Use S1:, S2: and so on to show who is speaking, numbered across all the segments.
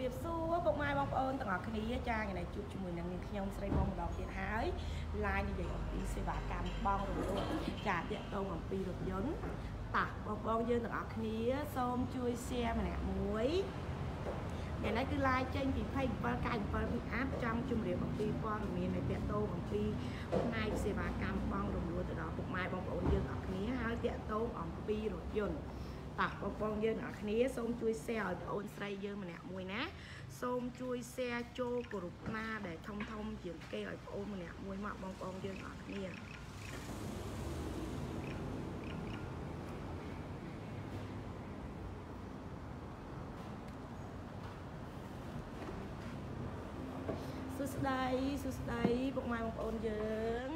S1: រាបសួរពុកម៉ែបងប្អូនទាំងអស់គ្នាចាថ្ងៃនេះជួបជាមួយនឹងនាងខ្ញុំស្រីមុំម្ដងទៀតហើយ live និយាយអំពីសេវាកម្មបងរំលោះចាតាក់ទងអំពីរថយន្តតោះបងប្អូនយើងទាំងអស់គ្នាសូមជួយ share ម្នាក់មួយថ្ងៃនេះគឺ live ចេញពី27 97 pick up ចង់ជម្រាបអំពីព័ត៌មាននៃតាក់ទងអំពីផ្នែកសេវាកម្មបងរំលោះទៅដល់ពុកម៉ែបងប្អូនយើងអស់គ្នាហើយតាក់ទងអំពីរថយន្ត តោះបងប្អូនយើងអ្នកគ្នាសូមជួយ share ឲ្យបងអូនស្រីយើងម្នាក់មួយណាសូមជួយ share ចូលក្រុមណាដែលធំធំជាងគេឲ្យបងអូនម្នាក់មួយមកបងប្អូនយើងអ្នកគ្នាសួស្តីសួស្តីពុកម៉ែបងប្អូនយើង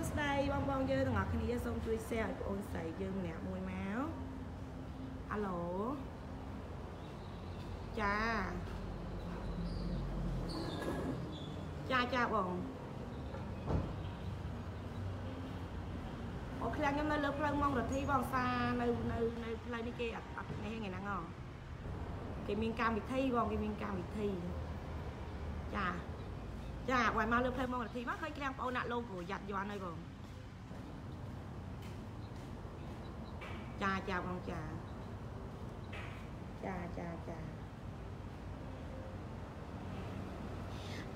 S1: សួស្តីបងប្អូនយើងទាំងអស់គ្នាសូមជួយ share ឲ្យបងអូនស្រីយើងម្នាក់មួយមកអាឡូចាចាចាបងអូខ្លាំងខ្ញុំនៅលើផ្លូវម៉ងរទ្ធីបងសានៅនៅនៅផ្លូវនេះគេអត់អត់នេះថ្ងៃហ្នឹងហ៎គេមានកម្មវិធីបងគេមានកម្មវិធីចា ចាបើមកលើផ្លូវម៉ងរទ្ធីមកឃើញឃ្លាំងបងអូនដាក់ឡូហ្គោយ៉ាត់យន់ហើយបងចាចាបងចាចាចាចា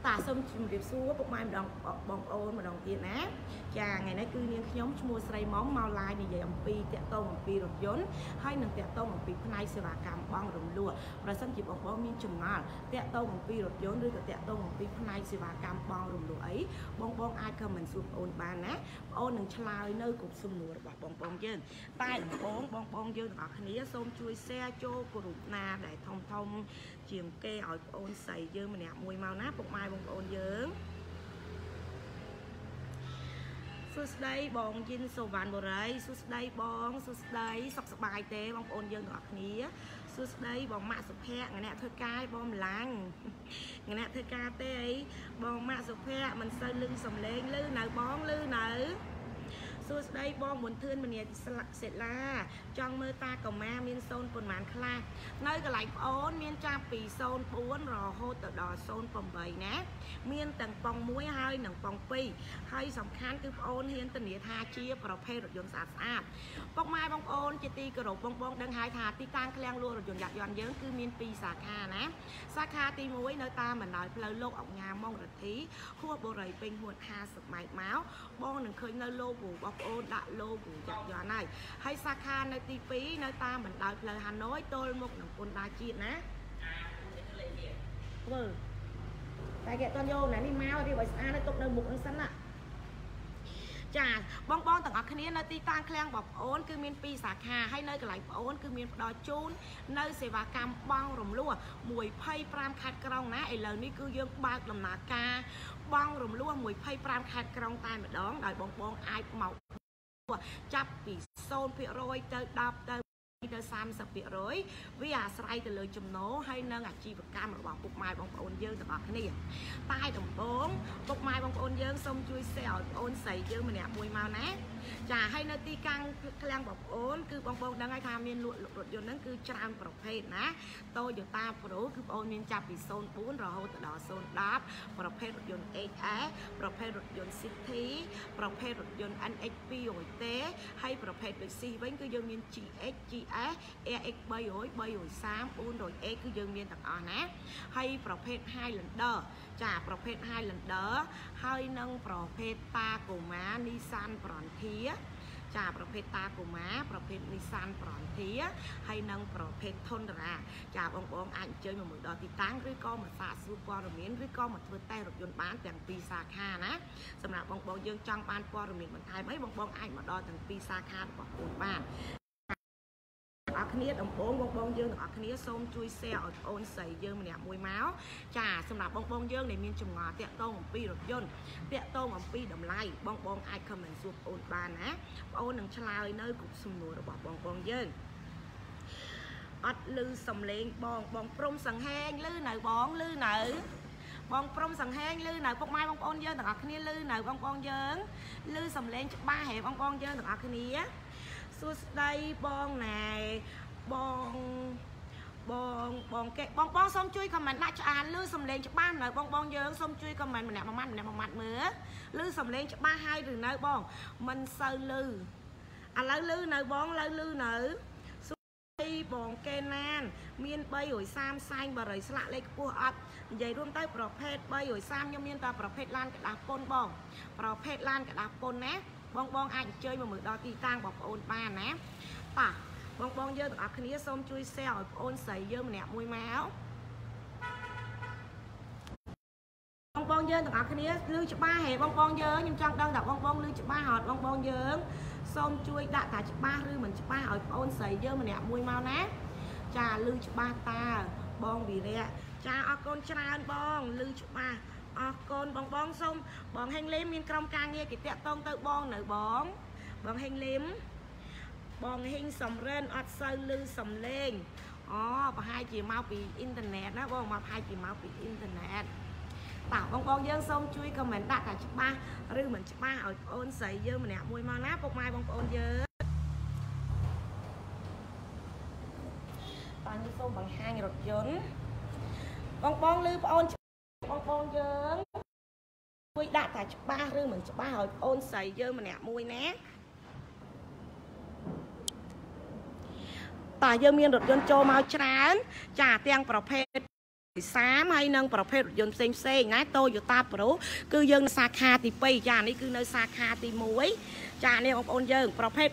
S1: តាសូមជម្រាបសួរពុកម៉ែម្ដងបងប្អូនម្ដងទៀតណាចាថ្ងៃ នេះគឺនាងខ្ញុំឈ្មោះស្រីមុំមក live និយាយអំពីតាក់ទងអំពីរថយន្តហើយនឹងតាក់ទងអំពីផ្នែកសេវាកម្មបងរំលោះប្រសិនជាបងប្អូនមានចម្ងល់តាក់ទងអំពីរថយន្តឬក៏តាក់ទងអំពីផ្នែកសេវាកម្មបងរំលោះអីបងបងអាច comment សួរបងអូនបានណាបងអូននឹងឆ្លើយនៅគ្រប់សំណួររបស់បងប្អូនយើងតែដំបូងបងប្អូនយើងទាំងអស់គ្នាសូមជួយ share ចូលក្រុមណាដែលធំធំជាងគេឲ្យបងអូនស្រីយើងម្នាក់មួយមកណាពុកម៉ែបងប្អូនយើង សួស្តីបងយិនសូវ៉ាន់បូរីសួស្តីបងសួស្តីសុខសប្បាយទេបងប្អូនយើងទាំងអស់គ្នាសួស្តីបងម៉ាក់សុភ័ក្រអ្នកធ្វើការបងម្លាញ់អ្នកធ្វើការទេអីបងម៉ាក់សុភ័ក្រមិនសូវលឹងសំឡេងលឺនៅបងលឺនៅ សួស្តីបងមុនធឿនមនីស្លាក់សេឡាចង់មើលតាកូម៉ាមានសូនប៉ុន្មានខ្លះនៅកន្លែងប្អូនមានចាប់ពី04រហូតទៅដល់08ណាមានទាំងប៉ុង1ហើយនិងប៉ុង2ហើយសំខាន់គឺប្អូនហ៊ានធានាថាជាប្រភេទរថយន្តស្អាតស្អាតពុកម៉ែបងប្អូនជាទីគោរពបងបងដឹងហើយថាទីតាំងឃ្លាំងលក់រថយន្តយ៉ាក់យន្តយើងគឺមាន2សាខាណាសាខាទី1នៅតាមបណ្ដោយផ្លូវលោកអង្គញាម៉ុងរទ្ធីហួបូរីពេញហួត50ម៉ែត្រមកបងនឹងឃើញនៅលោករបស់បងប្អូនដាក់ logo ចាក់យន់ហើយហើយសាខានៅទី2នៅតាមបណ្ដោយផ្លូវហាណូយទល់មុខនឹងគុនដាជាតិណាធ្វើតែគេអត់យកណានេះមករៀបឲ្យស្អាតទៅទុកនៅមុខនឹងសិនណា ចាបងបងទាំងអស់គ្នានៅទីតាំងឃ្លាំងបងប្អូនគឺមាន2សាខាហើយនៅកន្លែងបងប្អូនគឺមានផ្ដល់ជូននៅសេវាកម្មបងរំលោះ25ខេត្តក្រុងណាឥឡូវនេះគឺយើងបើកដំណើរការបងរំលោះ25ខេត្តក្រុងតែម្ដងដោយបងបងអាចមកចាប់ពី0%ទៅ10ទៅ ទៅ30%វាអាស្រ័យទៅលើចំណូលហើយនិងអាជីវកម្មរបស់ពុកម៉ែបងប្អូនយើងទាំងអស់គ្នាតែដំបូងពុកម៉ែបងប្អូនយើងសូមជួយ share ឲ្យបងប្អូនស្រីយើងម្នាក់មួយមកណា ចាហើយនៅទីកាំងឃ្លាំងបងប្អូនគឺបងប្អូនដឹងហើយថាមានលក់រថយន្តហ្នឹងគឺច្រើនប្រភេទណា Toyota Pro គឺបងប្អូនមានចាប់ពី04រហូតដល់010ប្រភេទរថយន្ត XS ប្រភេទរថយន្ត City ប្រភេទរថយន្ត NX 200T ហើយប្រភេទដូច C វិញគឺយើងមាន GX GS AX 300 330 400A គឺយើងមានទាំងអស់ណាហើយប្រភេទ Highlander ចាប្រភេទ Highlander ហើយនិងប្រភេទ Tacoma Nissan Frontier ចាប្រភេទតាកូម៉ាប្រភេទ Nissan Frontier ហើយនិងប្រភេទ Tundra ចាបងប្អូនអាចអញ្ជើញមកមើលដល់ទីតាំងឬក៏មកសាកសួរព័ត៌មានឬក៏មកធ្វើតេស្តរថយន្តបានទាំងពីរសាខាណាសម្រាប់បងប្អូនយើងចង់បានព័ត៌មានបន្ថែមអីបងប្អូនអាចមកដល់ទាំងពីរសាខារបស់ខ្លួនបានអរ គ្នាដំបងបងបងយើងទាំងអស់គ្នាសូមជួយ share ឲ្យបងអូនស្រីយើងម្នាក់មួយមកចាសម្រាប់បងបងយើងដែលមានចម្ងល់តាក់ទងអំពីរថយន្តតាក់ទងអំពីតម្លៃបងបងអាច comment សួរបងអូនបានណាបងអូននឹងឆ្លើយនៅគ្រប់សំណួររបស់បងបងយើងអត់លឺសំឡេងបងបងព្រំសង្ហែងលឺនៅបងលឺនៅបងព្រំសង្ហែងលឺនៅពុកម៉ែបងប្អូនយើងទាំងអស់គ្នាលឺនៅបងប្អូនយើងលឺសំឡេងច្បាស់ហេបងប្អូនយើងទាំងអស់គ្នាសួស្ដីបងណែ បងបងបងកេបងបងសូមជួយខមមិនដាក់ឆ្អានឬសំឡេងច្បាស់នៅបងបងយើងសូមជួយខមមិនម្នាក់មួយម៉ាត់ម្នាក់មួយម៉ាត់មើលឬសំឡេងច្បាស់ហើយឬនៅបងមិនសូវលឺឥឡូវលឺនៅបងលើលឺនៅពីបងកេណាន មាន330សាញ់បរិយស្លាកលេខខ្ពស់អត់និយាយរួមទៅប្រភេទ330ខ្ញុំមានតែប្រភេទឡានกระดาษពុនបង ប្រភេទឡានកระดาษពុនណាបងបងអាចអញ្ជើញមកមើលដល់ទីតាំងបងប្អូនបានណាប៉ះ បងបងយើងទាំងអស់គ្នាសូមជួយ share ឲ្យបងអូនស្រីយើងម្នាក់មួយមកបងបងយើងទាំងអស់គ្នាឮច្បាស់ហេបងបងយើងខ្ញុំចង់ដឹងថាបងបងឮច្បាស់អត់បងបងយើងសូមជួយដាក់តាច្បាស់ឬមិនច្បាស់ឲ្យបងអូនស្រីយើងម្នាក់មួយមកណាចាឮច្បាស់តាបងវិរៈចាអរគុណច្រើនបងឮច្បាស់អរគុណបងបងសូមបងហេងលីមមានក្រុមការងារគេតាក់តងទៅបងនៅបងបងហេងលីម បងហេងសំរិនអត់សូវឮសំឡេងអូប្រហែលជាមកពីអ៊ីនធឺណិតណាបងមកប្រហែលជាមកពីអ៊ីនធឺណិតបាទបងបងយើងសូមជួយខមមិនដាក់ថាច្បាស់ឬមិនច្បាស់ឲ្យបងអូនស្រីយើងម្នាក់មួយមកណាពុកម៉ែបងប្អូនយើងបាទនេះសូមបង្ហាញរថយន្តបងបងឮបងអូនបងបងយើងជួយដាក់ថាច្បាស់ឬមិនច្បាស់ឲ្យបងអូនស្រីយើងម្នាក់មួយណា តើយើងមានរថយន្តចូលមកច្រើន ចាទាំងប្រភេទវិសាមហើយនិងប្រភេទរថយន្តផ្សេងផ្សេងណា Toyota Pro គឺយើងនៅសាខាទី2ចានេះគឺនៅសាខាទី1ចានេះបងប្អូនយើង ប្រភេទ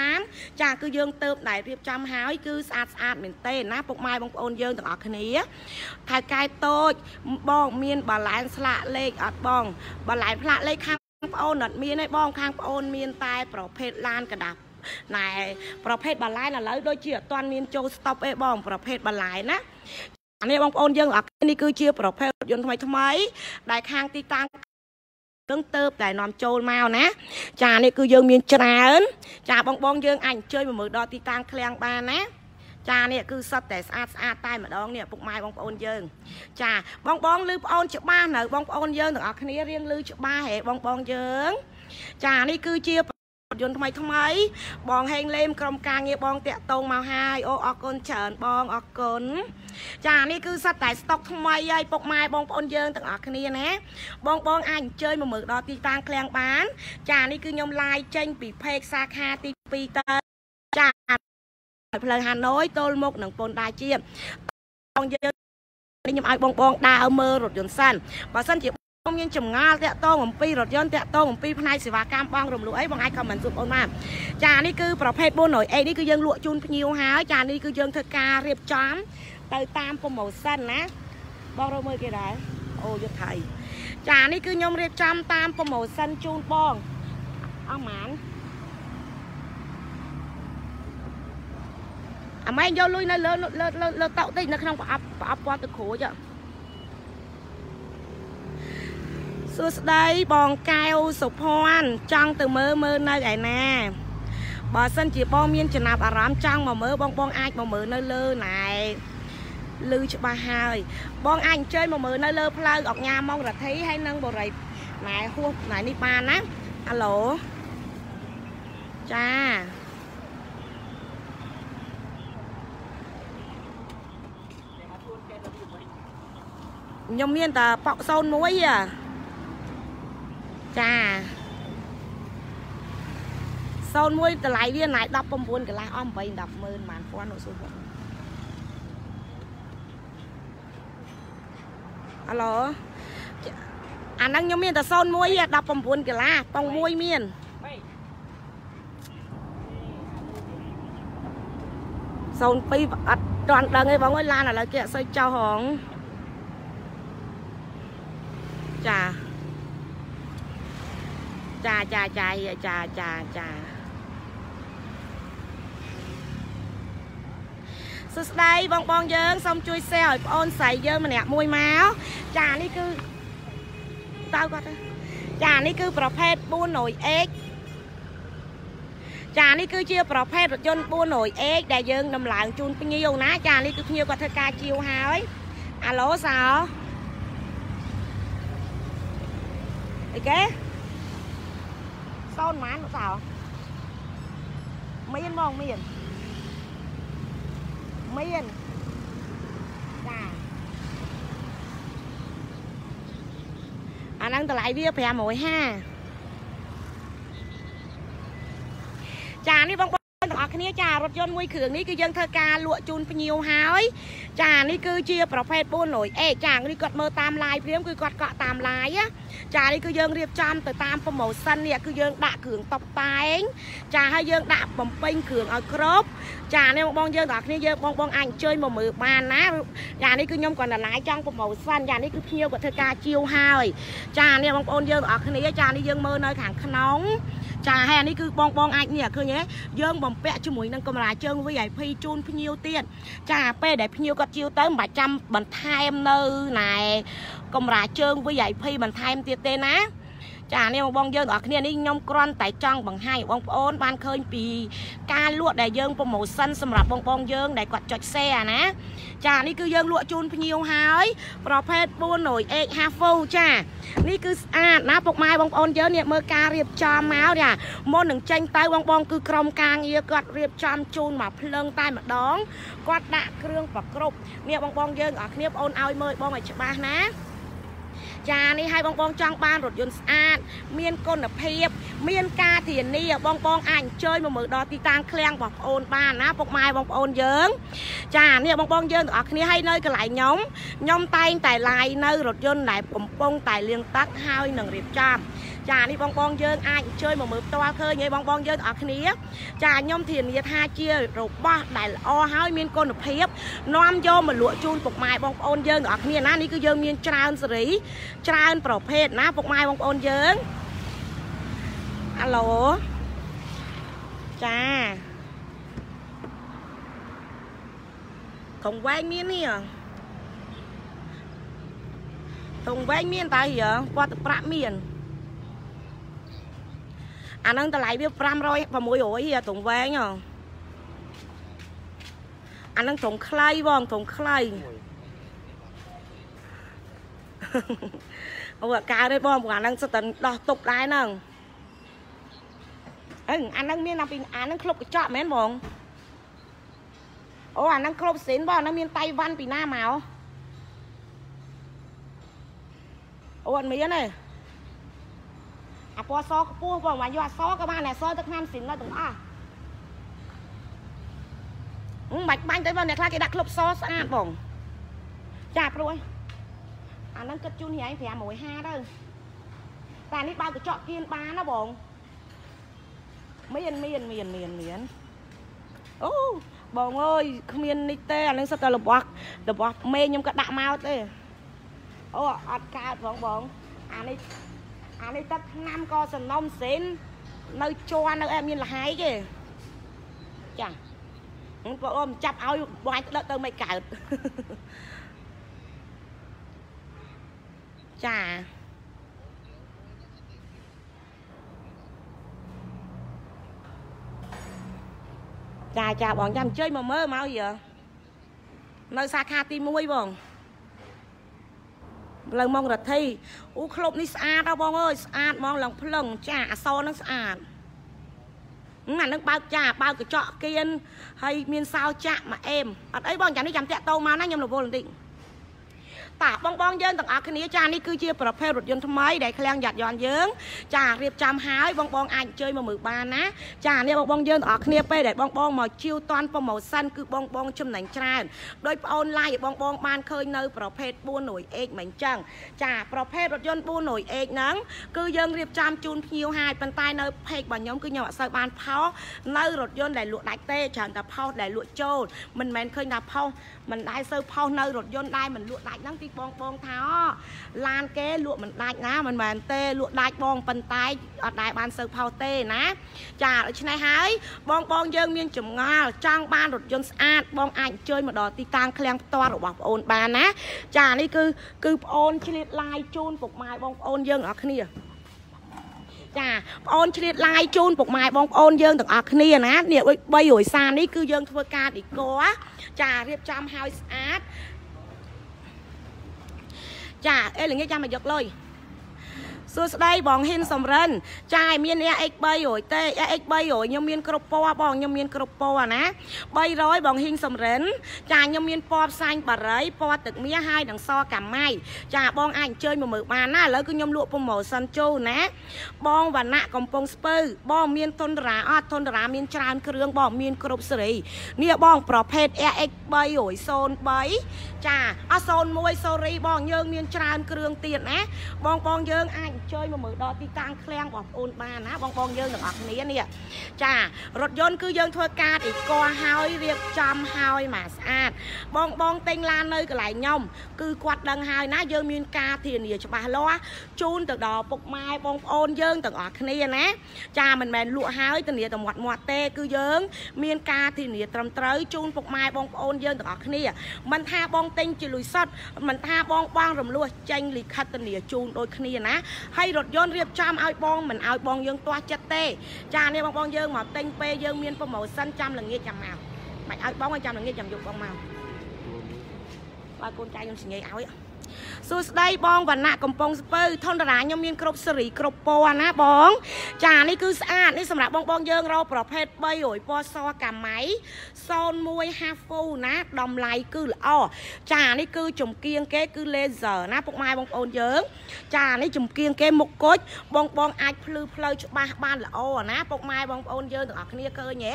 S1: 330ចាគឺយើងទៅដែលរៀបចំហើយគឺស្អាតស្អាតមែនទេណាពុកម៉ែបងប្អូនយើងទាំងអស់គ្នាថៅកែតូចបងមានបាឡែនស្លាកលេខអត់បងបាឡែនផ្លាកលេខខាងប្អូនអត់មានទេបងខាងប្អូនមានតែប្រភេទឡានកដាស់ ណែប្រភេទបាឡែនឥឡូវដូចជាអត់ទាន់មានចូល stop អីបងប្រភេទបាឡែនណានេះបងប្អូនយើងនេះគឺជាប្រភេទរថយន្តថ្មីថ្មី ដែលខាងទីតាំងយើងទៅតែនាំចូលមកណាចានេះគឺយើងមានច្រើន ចាបងបងយើងអាចអញ្ជើញមកមើលដល់ទីតាំងឃ្លាំងបានណាចានេះគឺសុទ្ធតែស្អាតស្អាតតែម្ដងនេះពុកម៉ែបងប្អូនយើង ចាបងបងលឺប្អូនច្បាស់នៅបងប្អូនយើងទាំងអស់គ្នារៀងលឺច្បាស់ហេបងបងយើង ចានេះគឺជា យន្តថ្មីថ្មី បងហេងលេមក្រុមការងារបងតាក់តងមកហើយអូអរគុណច្រើនបងអរគុណចានេះគឺសិតតែស្តុកថ្មីហើយពុកម៉ែបងប្អូនយើងទាំងអស់គ្នាណាបងបងអាចអញ្ជើញមកមើលដល់ទីតាំងឃ្លាំងបាន ចានេះគឺខ្ញុំឡាយចេញពីពេកសាខាទី2តើចាផ្លូវហាណូយទល់មុខនឹងពន្ធដាជាបងយើងខ្ញុំឲ្យបងបងដើរមើលរថយន្តសិនបើសិនជា ខ្ញុំមានចម្ងល់តាក់តងអំពីរថយន្តតាក់តងអំពីផ្នែកសេវាកម្មបងរំលោះអីបងអាចខមមិនសួរបងបានចានេះគឺប្រភេទ 400អេនេះគឺយើងលក់ជូនភ្ញៀវហើយចានេះគឺយើងធ្វើការរៀបចំទៅតាមប្រម៉ូសិនណាបងរកមើលគេដែរអូយុទ្ធថៃចានេះគឺខ្ញុំរៀបចំតាមប្រម៉ូសិនជូនបងអស់ម៉ានអាម៉ែយកលុយនៅលើលើលើតោតិចនៅក្នុងប្រអប់ប្រអប់ពណ៌ទឹកក្រូចហ៎ សួស្តីបងកែវសុភ័ណ្ឌចង់ទៅមើលមើលនៅឯណាបើសិនជាបងមានចំណាប់អារម្មណ៍ចង់មកមើលបងបងអាចមកមើលនៅលើណែលឺច្បាស់ហើយ បងអាចអញ្ជើញមកមើលនៅលើផ្លូវអកញ៉ាម៉ងរទ្ធីហើយនឹងបរិយណែហួសណែនេះបានណាអាឡូចាខ្ញុំមានតែប៉ក់01ហ៎ចាសូនមួយ តម្លៃវាណៃ19កន្លះអស់8 10ម៉ឺនប៉ុន្មានពាន់នោះសួរបងអាឡូអាហ្នឹងខ្ញុំមានតែ01 19កន្លះប៉ុង1មាន02អត់ទាន់ដឹងទេបងអើយឡានឥឡូវគេអត់សូវចោះហងចា ចាចាចាចាចាចាសួស្តីបងបងយើងសូមជួយ share ឲ្យបងអូនស្រីយើងម្នាក់មួយមកចានេះគឺតើគាត់ចានេះគឺប្រភេទ 400X ចានេះគឺជាប្រភេទរថយន្ត 400X ដែលយើងដំឡើងជូនភ្ញៀវណា ចានេះគឺភ្ញៀវគាត់ធ្វើការជាវហើយអាឡូសោអីគេ សូនម៉ានលោកសៅមានហ្មងមានមានចាអាហ្នឹងតម្លៃវា550ចានេះបងទាំងអស់ គ្នាចារថយន្តមួយគ្រឿងនេះគឺយើងធ្វើការលក់ជូនភ្ញៀវហើយ ចានេះគឺជាប្រភេទ 400អេចានេះគាត់មើលតាម live ព្រាមគឺគាត់កក់តាម live ចានេះគឺយើងរៀបចំទៅតាម promotion នេះគឺយើងដាក់គ្រឿងតុបតែងចាហើយយើងដាក់បំពេញគ្រឿងឲ្យគ្រប់ចានេះបងបងយើងទាំងអស់គ្នាយើងបងបងអាចអញ្ជើញមកមើលបានណាចានេះគឺខ្ញុំគាត់ដល់ live ចង់ promotion ចានេះគឺភ្ញៀវគាត់ធ្វើការជាវហើយ ចានេះបងប្អូនយើងទាំងអស់គ្នាចានេះយើងមើលនៅខាងក្នុង ចាហើយអានេះគឺបងបងអាចនេះឃើញទេយើងបំពាក់ជាមួយនឹងកម្រាលជើង VIP ជូនភ្ញៀវទៀតចាពេលដែលភ្ញៀវគាត់ជាវទៅមិនបាច់ចាំបន្ថែមនៅណែកម្រាលជើង VIP បន្ថែមទៀតទេណា ចានេះបងបងយើងទាំងអស់គ្នានេះខ្ញុំគ្រាន់តែចង់បង្ហាញបងប្អូនបានឃើញពីការលក់ដែលយើងប្រម៉ូសិនសម្រាប់បងបងយើងដែលគាត់ចុច share ណាចានេះគឺយើងលក់ជូនភ្ញៀវហើយប្រភេទ 400 X Half Full ចានេះគឺស្អាតណាពុកម៉ែបងប្អូនយើងនេះមើលការរៀបចំមកចាមុននឹងចេញទៅបងបងគឺក្រុមការងារគាត់រៀបចំជូនមកភ្លឹងតែម្ដងគាត់ដាក់គ្រឿងប្រគ្រប់នេះបងបងយើងអរគ្នាបងអូនឲ្យមើលបងឲ្យច្បាស់ណា ចានេះឲ្យបងបងចង់បានរថយន្តស្អាត មានគុណភាព មានការធានាបងបងអាចអញ្ជើញមកមើលដល់ទីតាំងឃ្លាំងបងប្អូនបានណាពុកម៉ែបងប្អូនយើង ចានេះបងបងយើងទាំងអស់គ្នាឲ្យនៅកន្លែងខ្ញុំខ្ញុំតែងតែឡាយនៅរថយន្តដែលកំពុងតែលាងទឹកហើយនឹងរៀបចំ ចានេះបងបងយើងអាចអញ្ជើញមកមើលផ្ទាល់ឃើញឯងបងបងយើងទាំងអស់គ្នា ចាខ្ញុំធានាថាជារបស់ដែលល្អហើយមានគុណភាពនាំយកមកលក់ជូនពុកម៉ែបងប្អូនយើងទាំងអស់គ្នាណានេះគឺយើងមានច្រើនសេរី ច្រើនប្រភេទណាពុកម៉ែបងប្អូនយើងអាឡូចាកងវែងមាននេះតងវែងមានតែហ៎គាត់ទៅប្រាក់មាន អាហ្នឹងតម្លៃវា500 600អាត្រង់វែងហ៎អាហ្នឹងត្រង់ខ្លីបងត្រង់ខ្លីអូអាកើទេបងព្រោះអាហ្នឹងសិតតែដោះទុកដែរហ្នឹងអឺអាហ្នឹងមានអាពីអាហ្នឹងក្លុបកញ្ចក់មែនបងអូអាហ្នឹងក្លុបសិនបងអាហ្នឹងមានតៃវ៉ាន់ពីណាមកអូអត់មានទេ អាពណ៌សខ្ពស់បងមកយកអសក៏បានអសទៅឆ្នាំស៊ីននៅទាំងអស់មិនបាច់បាញ់ទៅបងអ្នកខ្លះគេដាក់ក្លុបសស្អាតបងចាព្រួយអាហ្នឹងគិតជូនរៀង550ទៅតែនេះបើកញ្ចក់គៀនបានណាបងមានមានមានមានមានអូបងអើយគ្មាននេះទេអានឹងសិតតែរបស់របស់មេខ្ញុំក៏ដាក់មកទេអូអត់កើតផងបងអានេះ អានេះទឹកឆ្នាំក៏សំណុំសេននៅជាន់នៅអត់មានលហាយទេចាបងប្អូនចាប់ឲ្យបាច់ដឹកទៅមិនកើតចាចាចាបងចាំអញ្ជើញមកមើលមកយើនៅសាខាទី1បង ផ្លូវម៉ងរដ្ឋីអូក្លុបនេះស្អាតដល់បងអើយស្អាតហ្មងឡើងភ្លឹងចាអសនឹងស្អាតអានឹងបើកចាបើកកញ្ចក់គៀនហើយមានសោចាក់មកអេមអត់អីបងចាំនេះចាំតាក់តោមកណាខ្ញុំរវល់បន្តិច តាបងបងយើងទាំងអស់គ្នាចានេះគឺជាប្រភេទរថយន្តថ្មីដែលឃ្លាំងយ៉ាត់យន់យើង ចារៀបចំហើយបងបងអាចអញ្ជើញមកមើលបានណាចានេះបងបងយើងទាំងអស់គ្នាពេលដែលបងបងមកជីវតន់ប្រម៉ូសិនគឺបងបងចំណេញច្រើនដោយប្អូនឡាយបងបងបានឃើញនៅប្រភេទ 400X មិនចឹងចាប្រភេទរថយន្ត 400X ហ្នឹងគឺយើងរៀបចំជូនភ្ញៀវហើយប៉ុន្តែនៅផេករបស់ខ្ញុំគឺខ្ញុំអត់សូវបានផុសនៅរថយន្តដែលលក់ដាច់ទេច្រើនតែផុសដែលលក់ចូលមិនមែនឃើញថាផុស មិនដែលសូវផុសនៅរថយន្តដែលមិនលក់ដាច់ហ្នឹងទីបងបងថាឡានគេលក់មិនដាច់ណាមិនមែនទេលក់ដាច់បងប៉ុន្តែអត់ដែលបានសូវផុសទេណាចាដូច្នេះហើយបងបងយើងមានចម្ងល់ចង់បានរថយន្តស្អាតបងអាចអញ្ជើញមកដល់ទីតាំងឃ្លាំងផ្ទាល់របស់បងអូនបានណាចានេះគឺគឺបងអូនឆ្លៀតឡាយជូនពុកម៉ែបងប្អូនយើងអរគ្នា ចាបងអូនឆ្លៀតឡាយជូនពុកម៉ែបងប្អូនយើងទាំងអស់គ្នាណានេះ300សានេះគឺយើងធ្វើការឌីកចារៀបចំឲ្យស្អាតចាអេល្ងាចចាំមកយកលុយ សួស្ដីបងហ៊ីនសំរិនចាមាន AX300 ទេ AX300 ខ្ញុំមានគ្រប់ពណ៌បងខ្ញុំមានគ្រប់ពណ៌ណា300បងហ៊ីនសំរិន ចាខ្ញុំមានពណ៌ផ្សែងបារីពណ៌ទឹកមាសហើយនិងសកាម៉ៃចាបងអាចអញ្ជើញមកមើលបានណាឥឡូវគឺខ្ញុំលក់ promotion ជូនណា បងវណ្ណៈកំពង់ស្ពឺ បងមានទុនតារាអត់ទុនតារាមានច្រើនគ្រឿងបងមានគ្រប់សេរីនេះបងប្រភេទ AX 303ចាអ01 sorry បងយើងមានច្រើនគ្រឿងទៀតណាបងបងយើងអាចអញ្ជើញមកមើលដល់ទីតាំងឃ្លាំងបងប្អូនបានណាបងបងយើងទាំងអស់គ្នានេះចារថយន្តគឺយើងធ្វើការអីកោហើយរៀបចំហើយមកស្អាត បងបងទិញឡាននៅកន្លែងខ្ញុំគឺគាត់ដឹងហើយណាយើងមានការធានាច្បាស់លាស់ជូនទៅដល់ពុកម៉ែបងប្អូនយើងទាំងអស់គ្នាណាចាមិនមែនលក់ហើយធានាតែមាត់មាត់ទេ គឺយើង មានការធានាត្រឹមត្រូវជូនពុកម៉ែបងប្អូនយើងទាំងអស់គ្នាមិនថាបងទិញជាលុយសុទ្ធមិនថាបងបងរំលោះចេញលិខិតធានាជូនដូចគ្នាណាហើយរថយន្តរៀបចំឲ្យបងមិនឲ្យបងយើងទាស់ចិត្តទេចានេះបងបងយើងមកទិញពេលយើងមានប្រម៉ូសិនចាំល្ងាចចាំមកមិនឲ្យបងឲ្យចាំល្ងាចចាំយកបងមកបើកូនចៅខ្ញុំសញ្ញាឲ្យ សួស្តីបងវណ្ណៈកំពង់ស្ពៅថនតារាខ្ញុំមានគ្រប់សេរីគ្រប់ពណ៌ណាបង ចានេះគឺស្អាតនេះសម្រាប់បងបងយើងរកប្រភេទ300ពណ៌សកាម៉ៃ01 half full ណាតម្លៃគឺល្អចានេះគឺចំគៀងគេគឺ laser ណាពុកម៉ែបងប្អូនយើង ចានេះចំគៀងគេមុខគុជបងបងអាចភ្លឺផ្លូវច្បាស់បានល្អណាពុកម៉ែបងប្អូនយើងទាំងអស់គ្នាឃើញទេ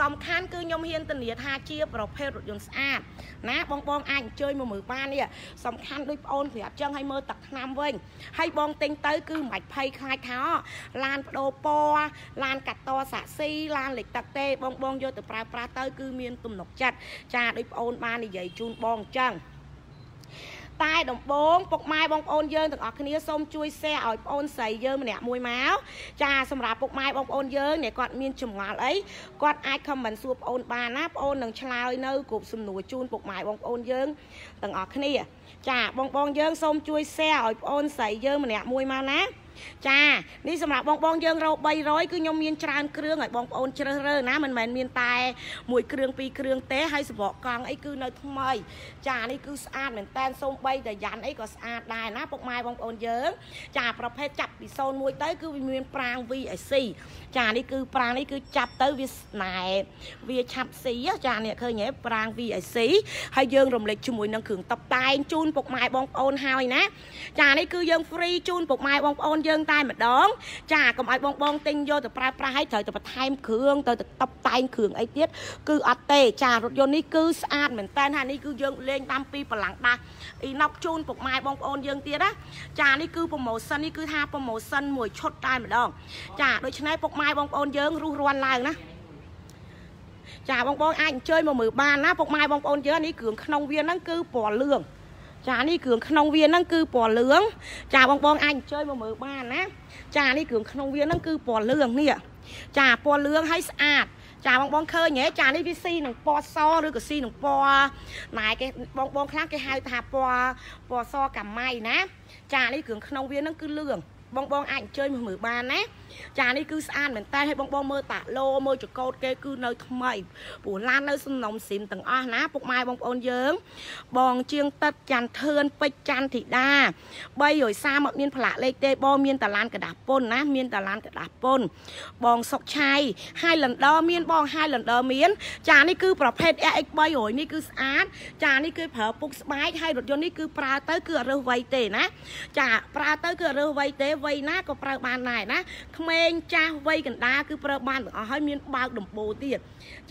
S1: សំខាន់គឺខ្ញុំហ៊ានធានាថាជាប្រភេទរថយន្តស្អាតណាបងបងអាចអញ្ជើញមកមើលបាននេះសំខាន់ដូចប្អូនប្រាប់ចឹងឲ្យមើលទឹកថ្នាំវិញហើយបងទិញទៅ គឺមិនបាច់ភ័យខ្លាចថាឡានបដូរពណ៌ឡានកាត់តសាក់ស៊ីឡានលេខទឹកទេ បងបងយកទៅប្រើប្រាស់ទៅ គឺមានទំនុកចិត្តចាដូចប្អូនបាននិយាយជូនបងចឹង តែដំបងពុកម៉ែបងប្អូនយើងទាំងអស់គ្នាសូមជួយ share ឲ្យបងអូនស្រីយើងម្នាក់មួយមកចាសម្រាប់ពុកម៉ែបងប្អូនយើងអ្នកគាត់មានចម្ងល់អីគាត់អាច comment សួរបងអូនបានណាបងអូននឹងឆ្លើយនៅគ្រប់សំណួរជូនពុកម៉ែបងប្អូនយើងទាំងអស់គ្នា ចាបងបងយើងសូមជួយ share ឲ្យបងអូនស្រីយើងម្នាក់មួយមកណាចានេះសម្រាប់បងបងយើងរោ300គឺខ្ញុំមានច្រើនគ្រឿងឲ្យបងប្អូនជ្រើសរើសណាមិនមែនមានតែមួយគ្រឿងពីរគ្រឿងទេហើយសបកកង់អីគឺនៅថ្មីចានេះគឺស្អាតមែនតែនសូម្បីតែយ៉ាន់អីក៏ស្អាតដែរណាពុកម៉ែបងប្អូនយើង ចាប្រភេទចាប់ពី01ទៅគឺវាមានប្រាង VIC ចានេះគឺប្រាងនេះគឺចាប់ទៅវាណែវាឆាប់ស៊ីចានេះឃើញទេប្រាង VIC ហើយយើងរំលេចជាមួយនឹងគ្រឿងតុបតែងជូនពុកម៉ែបងប្អូនហើយណាចានេះគឺយើង free ជូនពុកម៉ែបងប្អូនយើងយើងតែម្ដង ចាកុំឲ្យបងបងទិញយកទៅប្រើប្រាស់ឲ្យត្រូវទៅបន្ថែមគ្រឿងទៅតបតែងគ្រឿងអីទៀតគឺអត់ទេចារថយន្តនេះគឺស្អាតមែនតើហានេះគឺយើងលេងតាមពីប្រឡាំងដាស់អ៊ីណប់ជូនពុកម៉ែបងប្អូនយើងទៀតណាចានេះគឺប្រម៉ូសិននេះគឺថាប្រម៉ូសិនមួយឈុតតែម្ដង ចាដូច្នេះពុកម៉ែបងប្អូនយើងរុះរាន់ឡើងណាចាបងបងអាចអញ្ជើញមកមើលបានណាពុកម៉ែបងប្អូនយើងនេះគ្រឿងក្នុងវាហ្នឹងគឺពណ៌លឿងចានេះគ្រឿងក្នុងវាហ្នឹងគឺពណ៌លឿងចាបងបងអាចអញ្ជើញមកមើលបានណាចានេះគ្រឿងក្នុងវាហ្នឹងគឺពណ៌លឿងនេះចាពណ៌លឿងហើយស្អាត ចាបងបងឃើញហ៎ចានេះវាស៊ីនឹងពណ៌សឬក៏ស៊ីនឹងពណ៌ណែគេបងបងខ្លះគេហៅថាពណ៌ពណ៌សកាម៉ៃណា ចានេះគ្រឿងក្នុងវាហ្នឹងគឺលឿងបងបងអាចអញ្ជើញមកមើលបានណា ចានេះគឺស្អាតមែនតើឲ្យបងបងមើលតាឡូមើលចកោតគេគឺនៅថ្មីព្រោះឡាននៅសំណុំស៊ីមទាំងអស់ណាពុកម៉ែបងប្អូនយើង បងជាងទឹកច័ន្ទធឿនពេជ្រច័ន្ទធីតា330មកមានផ្លាកលេខទេបងមានតាឡានកដាស់ពុនណាមានតាឡានកដាស់ពុនបងសុកឆៃ Highlander មានបង Highlander មាន ចានេះគឺប្រភេទ RX300 នេះគឺស្អាត ចានេះគឺប្រើពុកស្បែកហើយរថយន្តនេះគឺប្រើទៅគឺអត់រើសវ័យទេណាចាប្រើទៅគឺអត់រើសវ័យទេវ័យណាក៏ប្រើបានដែរណាក្មេងចាស់វ័យកណ្ដាលគឺប្រើបានទាំងអស់ហើយមានបើកដំបូលទៀត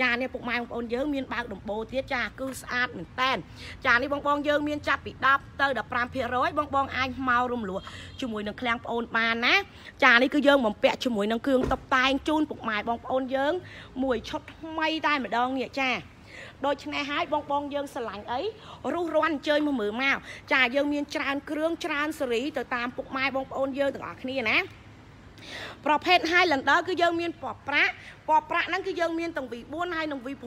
S1: ចានេះពុកម៉ែបងប្អូនយើងមានបើកដំបូលទៀតចាគឺស្អាតមែនតែនចានេះបងបងយើងមានចាប់ពី10ទៅ15%បងបងអាចមករំលោះជាមួយនឹងឃ្លាំងប្អូនបានណាចានេះគឺយើងបំពាក់ជាមួយនឹងគ្រឿងតុបតែងជូនពុកម៉ែបងប្អូនយើង មួយឈុតថ្មីតែម្ដងនេះចាដូច្នេះហើយបងបងយើងស្រឡាញ់អីរុះរាន់អញ្ជើញមកមើលមកចាយើងមានច្រើនគ្រឿងច្រើនសេរីទៅតាមពុកម៉ែបងប្អូនយើងទាំងអស់គ្នាណា ប្រភេទ Highlander គឺយើងមានពណ៌ប្រាក់ពណ៌ប្រាក់ហ្នឹងគឺយើងមានទាំង V4 ហើយនិង V6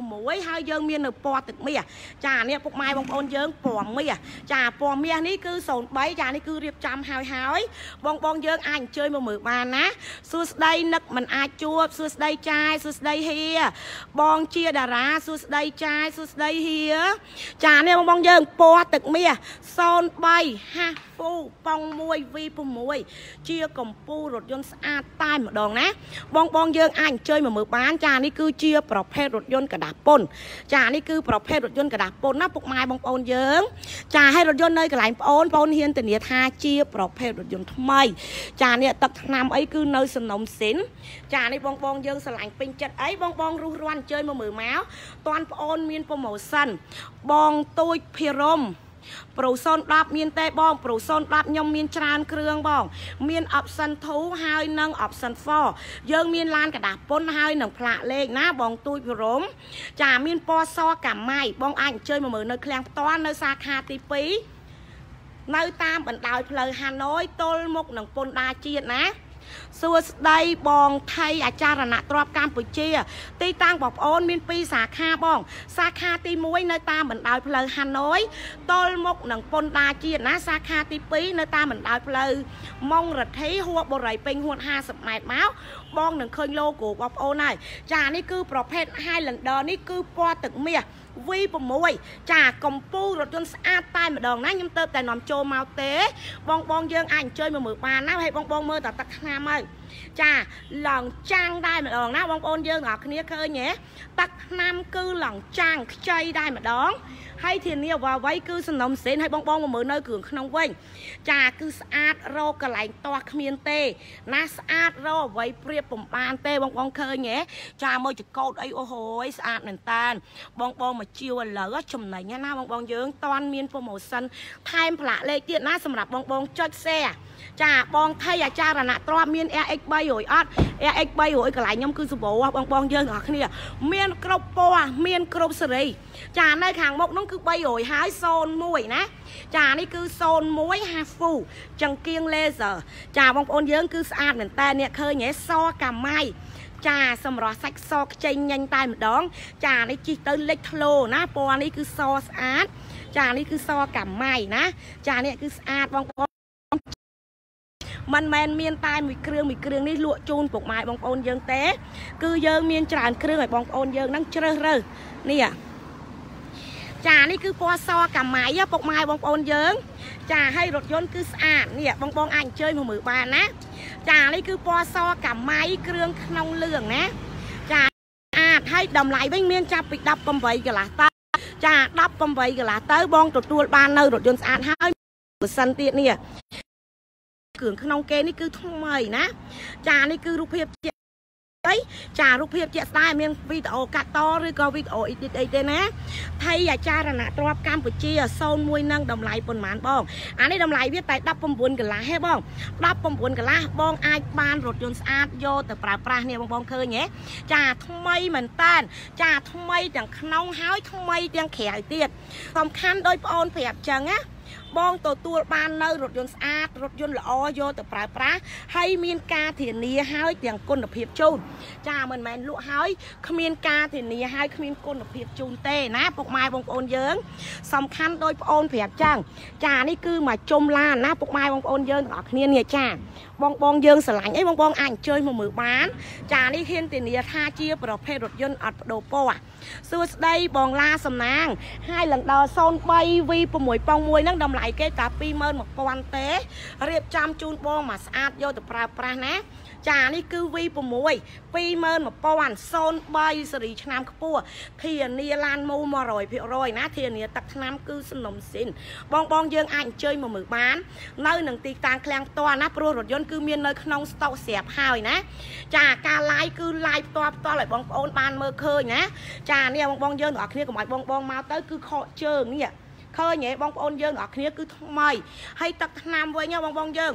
S1: ហើយយើងមាននៅពណ៌ទឹកមាសចានេះពុកម៉ែបងប្អូនយើងពណ៌មាសចាពណ៌មាសនេះគឺ03ចានេះគឺរៀបចំហើយហើយបងបងយើងអាចអញ្ជើញមកមើលបានណាសួស្ដីនឹកមិនអាចជួបសួស្ដីចាយសួស្ដីហៀបងជាតារាសួស្ដីចាយសួស្ដីហៀចានេះបងបងយើងពណ៌ទឹកមាស03ហាហ្ពូប៉ង 1 V6 ជាកម្ពូលរថយន្តស្អាតតែម្ដងណាបងបងយើងអាចអញ្ជើញមកមើលបានចានេះគឺជា ប្រភេទរថយន្តកដាស់ពុនចានេះគឺប្រភេទរថយន្តកដាស់ពុនណាពុកម៉ែបងប្អូនយើង ចាហើយរថយន្តនៅកន្លែងបងប្អូនបងហ៊ានធានាថាជា ប្រភេទរថយន្តថ្មី ចានេះទឹកឆ្នាំអីគឺនៅសំណុំសិនចានេះបងបងយើងឆ្លាញ់ពេញចិត្តអីបងបងរុះរាន់អញ្ជើញមកមើលមកតាន់បងប្អូនមានប្រូម៉ូសិនបងទូចភិរម ប្រូ010មានទេបង ប្រូ010ខ្ញុំមានច្រើនគ្រឿងបង មាន option 2ហើយនិង option 4យើងមានឡានកដាស់ពុនហើយនិងផ្លាកលេខណាបងទូចព្ររមចាមានពណ៌សកាម៉ៃបងអាចអញ្ជើញមកមើលនៅឃ្លាំងផ្ទាល់នៅសាខាទី2នៅតាមបណ្ដោយផ្លូវហាណូយទល់មុខនឹងពន្ធដារជាតិណា សួស្ដីបងថៃអាចារ្យរណទ្របកម្ពុជា ទីតាំងបងប្អូនមាន2សាខាបង សាខាទី1នៅតាមបណ្ដោយផ្លូវហាណូយទល់មុខនឹងពន្ធដាជាតិណាសាខាទី2នៅតាមបណ្ដោយផ្លូវម៉ុងរទ្ធីហួបបរិយពេញហួត50ម៉ែត្រមក បងនឹងឃើញ logo បងប្អូនហើយចានេះគឺប្រភេទ Highlander នេះគឺពណ៌ទឹកមាស V6 ចាកម្ពូលរថយន្តស្អាតតែម្ដងណាខ្ញុំទៅតែនាំចូលមកទេ បងបងយើងអាចអញ្ជើញមកមើលបានណាហើយបងបងមើលតែទឹកថ្នាំហើយចាឡងចាំងដែរម្ដងណាបងប្អូនយើងទាំងអស់គ្នាឃើញទេទឹកថ្នាំគឺឡងចាំងខ្ចីដែរម្ដង ហើយធានាអ្វីៗគឺសំណុំសេនឲ្យបងបងមកមើលនៅគ្រឿងក្នុងវិញចាគឺស្អាតរកកន្លែងទាស់គ្មានទេ ណាស្អាតរកអ្វីព្រៀបបំបានទេបងបងឃើញហ៎ចាមើលចកោតអីអូហូយស្អាតមែនតានបងបងមកជាវឥឡូវចំណេញណាបងបងយើងតន់មានប្រូម៉ូសិនថែមផ្លាកលេខទៀតណាសម្រាប់បងបងចុច share ចាបងថៃអាចារ្យរណទ្របមាន RX 300អត់ RX 300កន្លែងខ្ញុំគឺសម្បូរបងបងយើងទាំងអស់គ្នា មានគ្រប់ពណ៌មានគ្រប់សេរី ចានៅខាងមុខនោះគឺ300ហើយ01ណាចានេះគឺ01 half full ចង្គៀង laser ចាបងប្អូនយើងគឺស្អាតមែនតើអ្នកឃើញហ៎សកាម៉ៃចាសម្រាប់សាច់សខ្ចីញញតែម្ដង ចានេះជីកទៅលេចធ្លោណាពណ៌នេះគឺសស្អាត ចានេះគឺសកាម៉ៃណា ចានេះគឺស្អាតបងប្អូនមិនមែនមានតែមួយគ្រឿងមួយគ្រឿងនេះលក់ជូនពុកម៉ែបងប្អូនយើងទេ គឺយើងមានច្រើនគ្រឿងឲ្យបងប្អូនយើងហ្នឹងជ្រើសរើសនេះ ចានេះគឺពណ៌សកាម៉ៃពុកម៉ែបងប្អូនយើង ចាហើយរថយន្តគឺស្អាតនេះបងបងអាចអញ្ជើញមកមើលបានណា ចានេះគឺពណ៌សកាម៉ៃគ្រឿងក្នុងលឿងណា ចាស្អាតហើយតម្លៃវិញមានចាប់ពី18កន្លះតើចា18កន្លះទៅបងទទួលបាននៅរថយន្តស្អាតហើយម៉ាស៊ីនទៀតនេះគ្រឿងក្នុងគេនេះគឺថ្មីណា ចានេះគឺរូបភាពជា អីចារូបភាពជាក់ស្ដែងមានវីដេអូកាត់តឬក៏វីដេអូអ៊ីឌីតអីទេណាថៃអាចារ្យរណទ្របកម្ពុជា01នឹងតម្លៃប៉ុន្មានបងអានេះតម្លៃវាតែ19កន្លះហេបង19កន្លះបងអាចបានរថយន្តស្អាតយកទៅប្រើប្រាស់នេះបងបងឃើញហ៎ចាថ្មីមែនតានចាថ្មីទាំងក្នុងហើយថ្មីទាំងក្រៅទៀតសំខាន់ដោយបងអូនប្រាប់ចឹងណា បងទទួលបាននៅរថយន្តស្អាតរថយន្តល្អយកទៅប្រើប្រាស់ហើយមានការធានាហើយទាំងគុណភាពជូនចាមិនមែនលក់ហើយគ្មានការធានាហើយគ្មានគុណភាពជូនទេណាពុកម៉ែបងប្អូនយើង សំខាន់ដោយប្អូនប្រាប់ចឹងចានេះគឺមកជុំឡានណាពុកម៉ែបងប្អូនយើងទាំងអស់គ្នានេះចាបងបងយើងស្រឡាញ់អីបងបងអាចអញ្ជើញមកមើលបាន ចានេះហ៊ានធានាថាជា ប្រភេទរថយន្តអត់បដូរពណ៌សួស្ដីបងឡាសំណាងហើយឡើងដល់ 03 V6 ប៉ុង1ហ្នឹងតម្លៃគេតា21000ទេរៀបចំជូនបងមកស្អាតយកទៅប្រើប្រាស់ណាចានេះគឺ V6 21000 03សេរីឆ្នាំខ្ពស់ធានាឡានមូ100%ណាធានាទឹកឆ្នាំគឺសំណុំស៊ីនបងបងយើងអាចអញ្ជើញមកមើលបាននៅនឹងទីតាំងឃ្លាំងផ្ទាល់ណាព្រោះរថយន្តគឺមាននៅក្នុងស្តុកស្រាប់ហើយណាចាការ live គឺ live ផ្ទាល់ផ្ទាល់ឲ្យបងប្អូនបានមើលឃើញណាចានេះបងបងយើងទាំងអស់គ្នាកុំឲ្យបងបងមកទៅគឺខកជើងនេះ ឃើញហ៎បងប្អូនយើងអ្នកគ្នាគឺថ្មីហើយទឹកថ្នាំវិញបងប្អូនយើង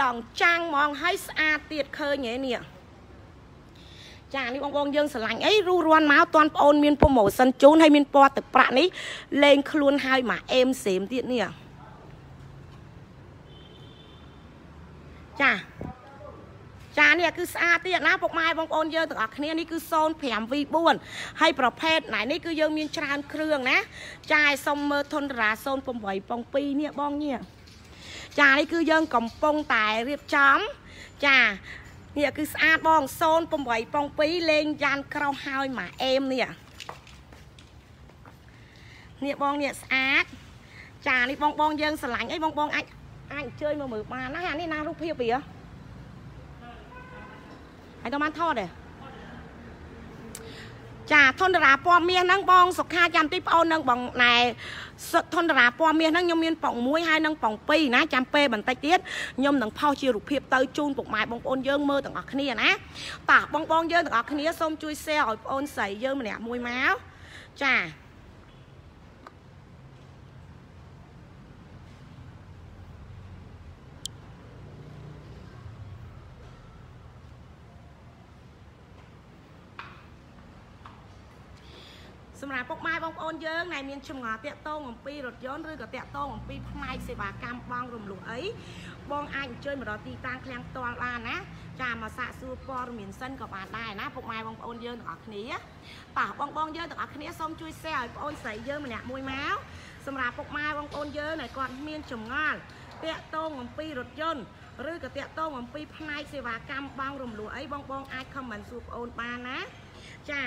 S1: ឡងចាំងហ្មងហើយស្អាតទៀតឃើញហ៎នេះចានេះបងប្អូនយើងស្រឡាញ់អីរੂរាន់មកតាន់ប្អូនមានប្រម៉ូសិនជូនហើយមានពណ៌ទឹកប្រាក់នេះលេងខ្លួនហើយមកអេមសេមទៀតនេះចា ចានេះគឺស្អាតទៀតណាពុកម៉ែបងប្អូនយើងទាំងអស់គ្នានេះគឺ 05V4 ហើយប្រភេទណៃនេះគឺយើងមានច្រើនគ្រឿងណាចាយសុំមើលធនតារា08ប៉ុង2នេះបងនេះចានេះគឺយើងកំពុងតែរៀបចំចានេះគឺស្អាតបង08ប៉ុង2លេងយ៉ានក្រោះហើយមកអេមនេះនេះបងនេះស្អាតចានេះបងបងយើងស្រឡាញ់អីបងបងអាចអាចអញ្ជើញមកមើលបានណាអានេះណារូបភាពវា ហើយទៅបានថតទេចាធនតារាពណ៌មាសហ្នឹងបងសុខាចាំទីប្អូននឹងបងណែធនតារាពណ៌មាសហ្នឹងខ្ញុំមានប៉ុង1ហើយនឹងប៉ុង2ណាចាំពេលបន្តិចទៀតខ្ញុំនឹងផុសជារូបភាពទៅជូនពុកម៉ែបងប្អូនយើងមើលទាំងអស់គ្នាណាតោះបងបងយើងទាំងអស់គ្នាសូមជួយ share ឲ្យប្អូនស្រីយើងម្នាក់មួយមកចា សម្រាប់ពុកម៉ែបងប្អូនយើងដែលមានចម្ងល់តាក់ទងអំពីរថយន្តឬក៏តាក់ទងអំពីផ្នែកសេវាកម្មបងរំលោះអីបងអាចអញ្ជើញមកដល់ទីតាំងឃ្លាំងផ្ទាល់បានណាចាមកសាកសួរព័ត៌មានសិនក៏បានដែរណាពុកម៉ែបងប្អូនយើងទាំងអស់គ្នាតោះបងបងយើងទាំងអស់គ្នាសូមជួយ share ឲ្យបងអូនស្រីយើងម្នាក់មួយមកសម្រាប់ពុកម៉ែបងប្អូនយើងដែលគាត់មានចម្ងល់តាក់ទងអំពីរថយន្តឬក៏តាក់ទងអំពីផ្នែកសេវាកម្មបងរំលោះអីបងបងអាច comment សួរបងអូនបានណាចា